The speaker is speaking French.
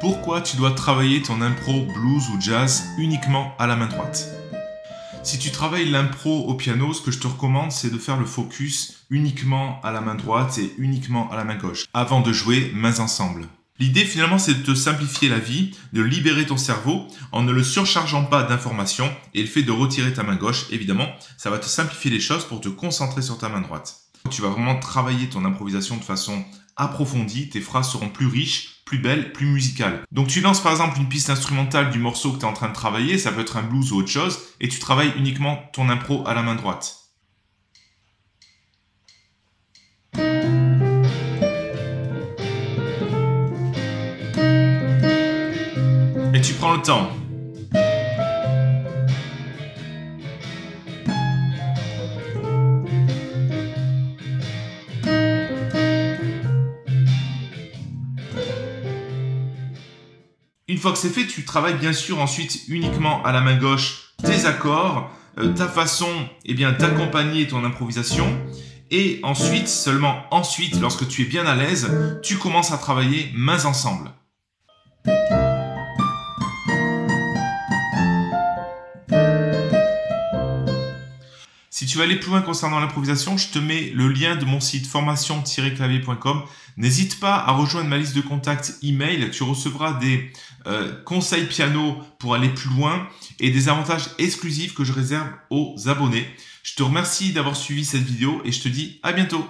Pourquoi tu dois travailler ton impro blues ou jazz uniquement à la main droite? Si tu travailles l'impro au piano, ce que je te recommande, c'est de faire le focus uniquement à la main droite et uniquement à la main gauche, avant de jouer mains ensemble. L'idée finalement c'est de te simplifier la vie, de libérer ton cerveau en ne le surchargeant pas d'informations et le fait de retirer ta main gauche, évidemment, ça va te simplifier les choses pour te concentrer sur ta main droite. Tu vas vraiment travailler ton improvisation de façon approfondie, tes phrases seront plus riches, plus belles, plus musicales. Donc tu lances par exemple une piste instrumentale du morceau que tu es en train de travailler, ça peut être un blues ou autre chose, et tu travailles uniquement ton impro à la main droite. Et tu prends le temps. Une fois que c'est fait, tu travailles bien sûr ensuite uniquement à la main gauche tes accords, euh, ta façon eh bien d'accompagner ton improvisation et ensuite, seulement ensuite, lorsque tu es bien à l'aise, tu commences à travailler mains ensemble. Si tu veux aller plus loin concernant l'improvisation, je te mets le lien de mon site formation-clavier.com. N'hésite pas à rejoindre ma liste de contacts email. Tu recevras des euh, conseils piano pour aller plus loin et des avantages exclusifs que je réserve aux abonnés. Je te remercie d'avoir suivi cette vidéo et je te dis à bientôt.